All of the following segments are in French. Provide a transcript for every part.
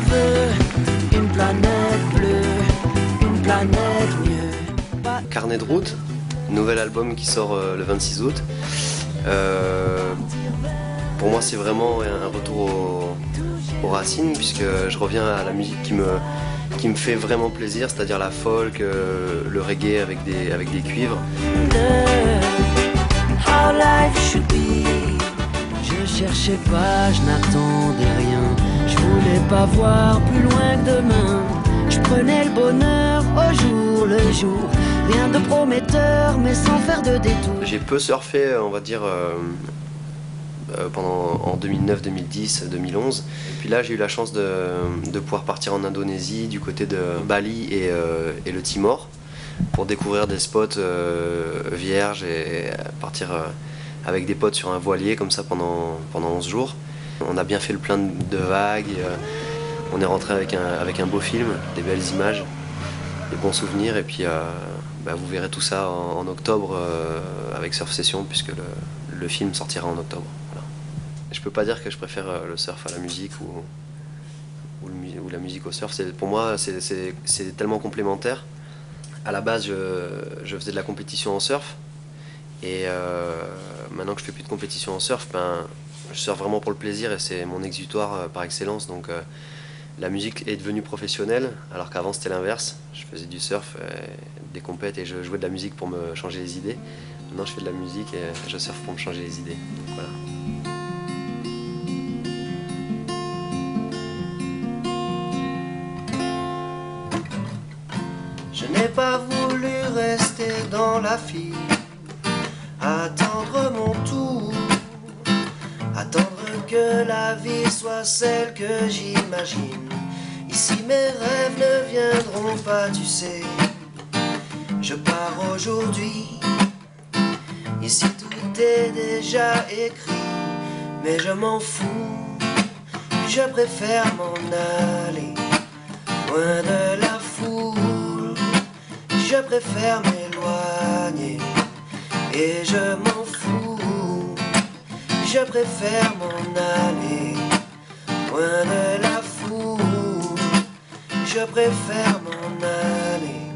Je veux une planète bleue, une planète mieux. Carnet de route, nouvel album qui sort euh, le 26 août. Euh, pour moi, c'est vraiment un retour aux, racines, puisque je reviens à la musique qui me, qui me fait vraiment plaisir, c'est-à-dire la folk, euh, le reggae avec des, avec des cuivres. How life should be. Je cherchais pas, je n'attendais rien. Je voulais pas voir plus loin que demain. Je prenais le bonheur au jour le jour. Rien de prometteur, mais sans faire de détour. J'ai peu surfé, on va dire, euh, euh, pendant, en 2009, 2010, 2011. Et puis là, j'ai eu la chance de, de, pouvoir partir en Indonésie, du côté de Bali et, euh, et le Timor, pour découvrir des spots vierges et partir avec des potes sur un voilier comme ça pendant, pendant 11 jours. On a bien fait le plein de vagues. on est rentré avec un, beau film, des belles images, des bons souvenirs. Et puis bah, vous verrez tout ça en, octobre euh, avec Surf Session, puisque le, film sortira en octobre. Voilà. Je peux pas dire que je préfère euh, le surf à la musique ou, la musique au surf. Pour moi, c'est tellement complémentaire. À la base, je, faisais de la compétition en surf. Et euh, maintenant que je fais plus de compétition en surf, ben, je surfe vraiment pour le plaisir et c'est mon exutoire euh, par excellence. Donc euh, la musique est devenue professionnelle, alors qu'avant c'était l'inverse. Je faisais du surf, euh, des compètes et je jouais de la musique pour me changer les idées. Maintenant je fais de la musique et je surfe pour me changer les idées. Je n'ai pas voulu rester dans la file, attendre mon que la vie soit celle que j'imagine. Ici mes rêves ne viendront pas, tu sais. Je pars aujourd'hui. Ici tout est déjà écrit, mais je m'en fous. Je préfère m'en aller loin de la foule. Je préfère m'éloigner et je m'en fous je préfère m'en aller loin de la foule. Je préfère m'en aller,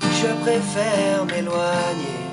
je préfère m'éloigner.